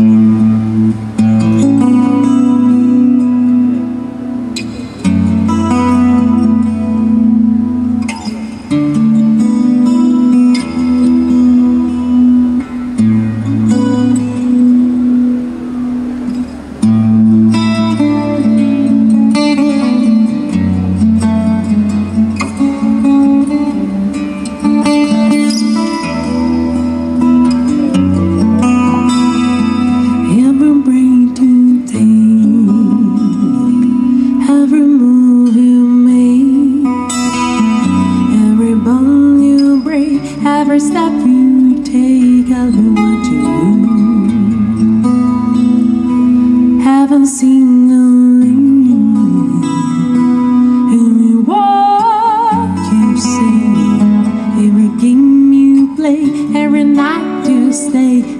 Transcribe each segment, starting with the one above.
Mm-hmm. I'm singing Every walk you sing Every game you play. Every night you stay.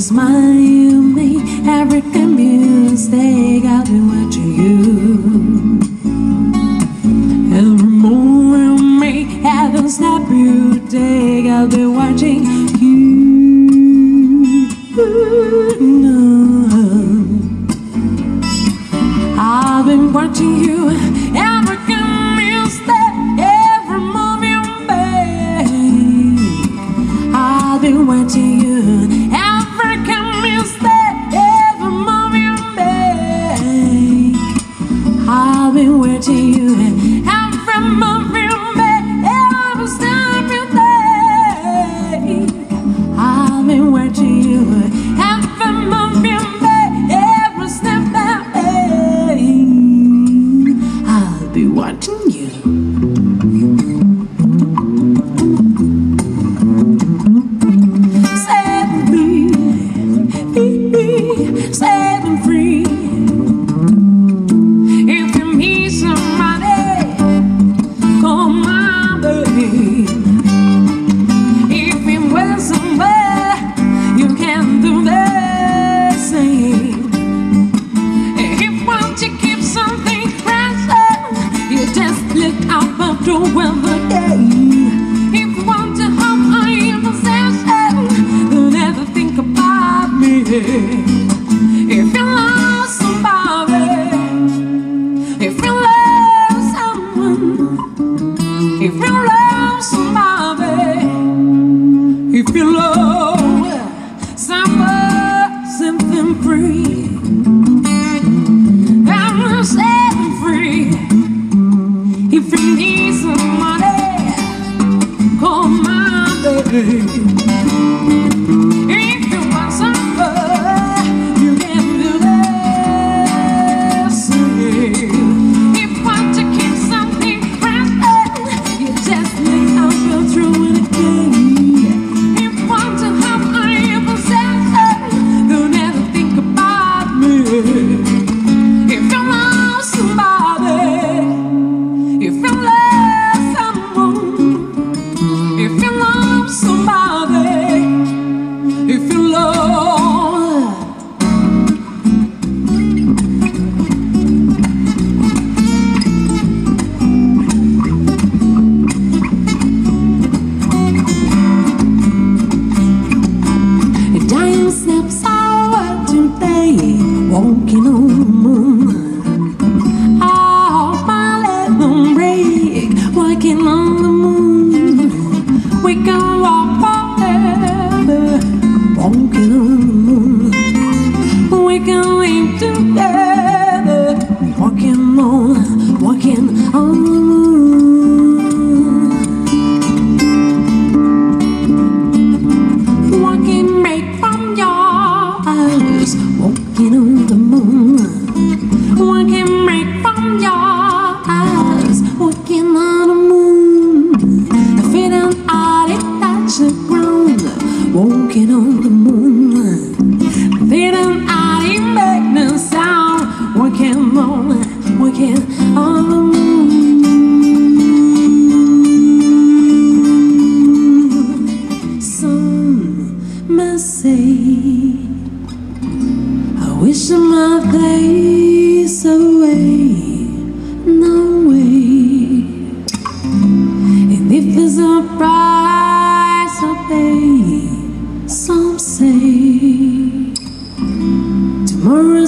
smile you make African music I'll do it to you Every move you make Every step you take I'll be watching you no. I've been watching you overwhelmed. On the tomorrow's